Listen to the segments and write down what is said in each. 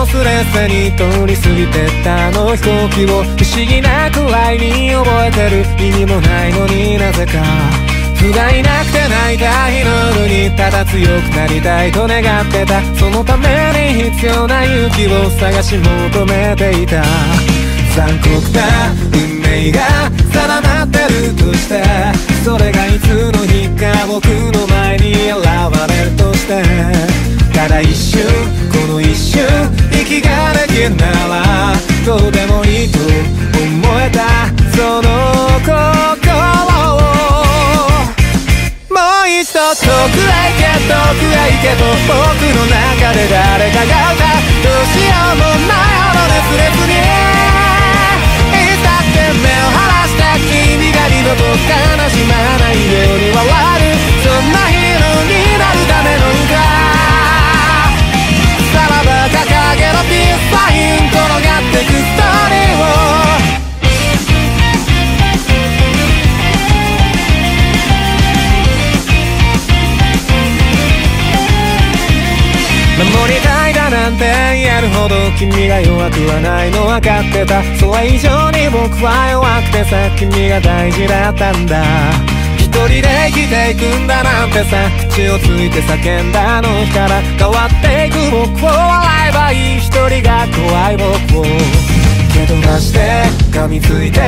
忘れずに通り過ぎてったあの飛行機を不思議なくらいに覚えてる意味もないのになぜか。不甲斐なくて泣いた日の夜にただ強くなりたいと願ってた。そのために必要な勇気を探し求めていた。残酷な運命が定まってるとして。それがいつの日か僕の前に現れるとして。遠くへ行け遠くへ行けと僕の中で誰かが歌う。どうしようも守りたいだなんて言えるほど君が弱くはないの分かってた。それ以上に僕は弱くてさ君が大事だったんだ。一人で生きていくんだなんてさ口をついて叫んだあの日から。変わっていく僕を笑えばいい。一人が怖い僕を。蹴飛ばして噛みついて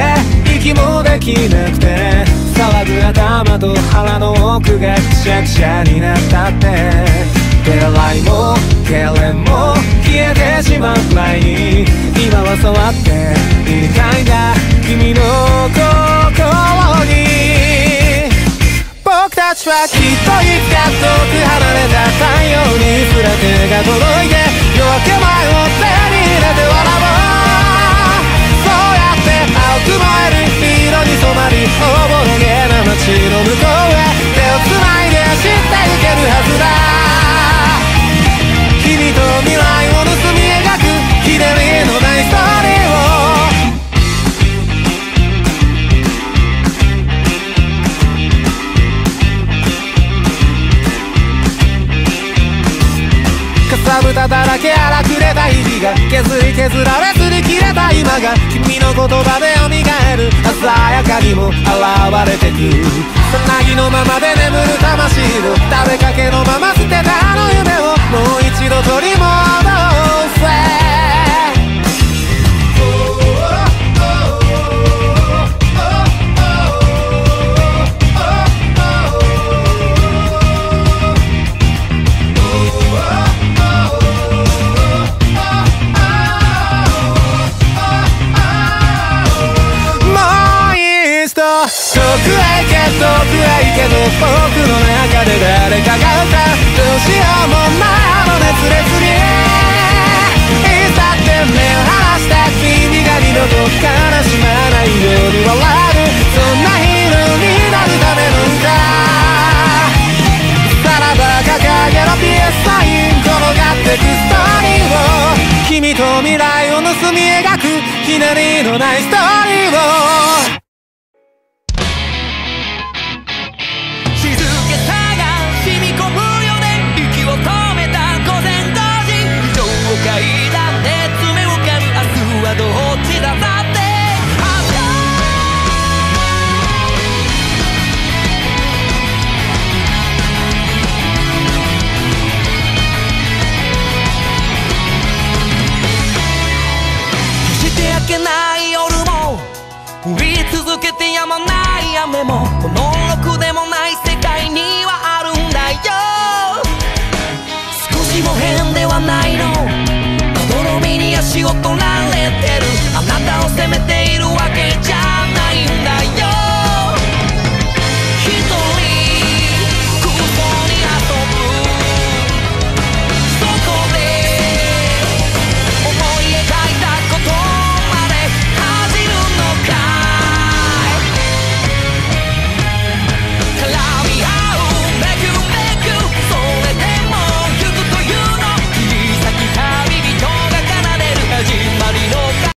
息もできなくて。騒ぐ頭と腹の奥がくしゃくしゃになったって。手洗いも痙攣も消えてしまう前に今は触っていたいんだ君の心に僕たちはきっといつか遠く離れた太陽にすら手が届いて夜明け前をかさぶただらけ荒くれた日々が削り削られ擦り切れた今が君の言葉で蘇る。鮮やかにも現れてくさなぎのままで眠る魂を食べかけのまま捨てたあの夢いけど怖いけど僕の中で誰かが歌うどうしようもないの熱烈にいざって目を離した君が二度と悲しまないように笑うそんなヒーローになるための歌さらば掲げろピエスサイン転がってくストーリーを君と未来を盗み描くひねりのないストーリーを雨もこのろくでもない世界にはあるんだよ。少しも変ではないの。まどみに足を取る